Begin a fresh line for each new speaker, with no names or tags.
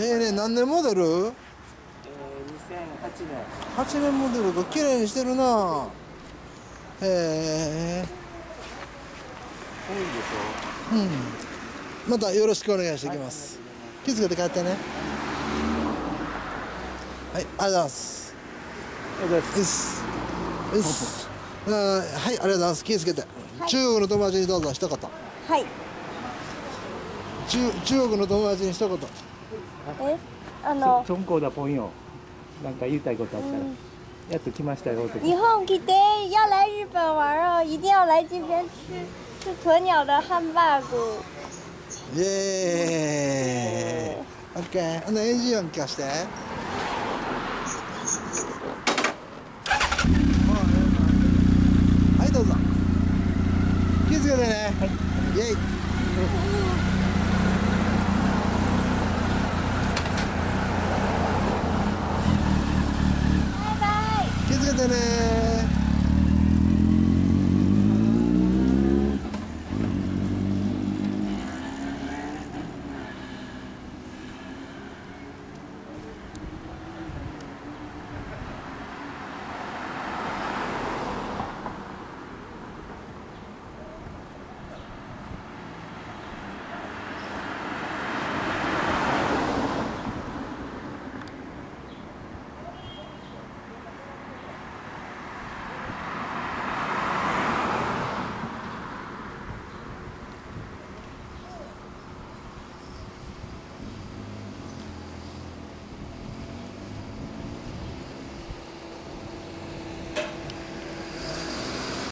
えーね何年モデル？
えー、2008年
?8 年モデルか綺麗にしてるな。へえ
多いでし
うん。またよろしくお願いしていきます、気付けて帰ってねはいありがとうございます。
ょうです。
うっす。うっす。あーはいありがとうございます。気付けて、中国の友達にどうぞ一言。
はい。
中中国の友達に一言。
え、あの、
中国的朋友なんか言いたいことあったら、やつ来ましたよって。
以后记得要来日本玩哦，一定要来这边吃吃鸵鸟的汉堡骨。
イエーイ。オッケー。ほなエンジン音聞かしてはいどうぞ気付けてね、イバイ。気付けてね